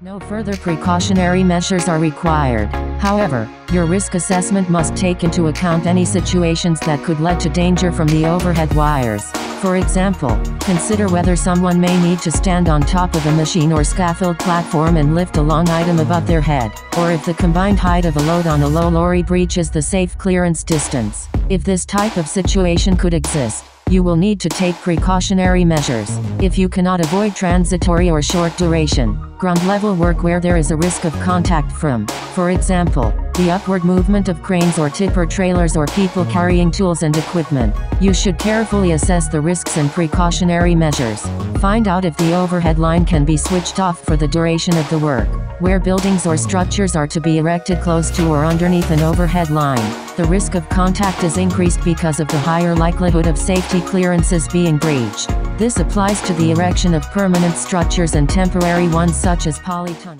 No further precautionary measures are required. However, your risk assessment must take into account any situations that could lead to danger from the overhead wires. For example, consider whether someone may need to stand on top of a machine or scaffold platform and lift a long item above their head, or if the combined height of a load on a low lorry breaches the safe clearance distance. If this type of situation could exist, you will need to take precautionary measures. If you cannot avoid transitory or short duration, ground level work where there is a risk of contact from, for example, the upward movement of cranes or tipper trailers or people carrying tools and equipment, you should carefully assess the risks and precautionary measures. Find out if the overhead line can be switched off for the duration of the work. Where buildings or structures are to be erected close to or underneath an overhead line, the risk of contact is increased because of the higher likelihood of safety clearances being breached. This applies to the erection of permanent structures and temporary ones such as polytunnel.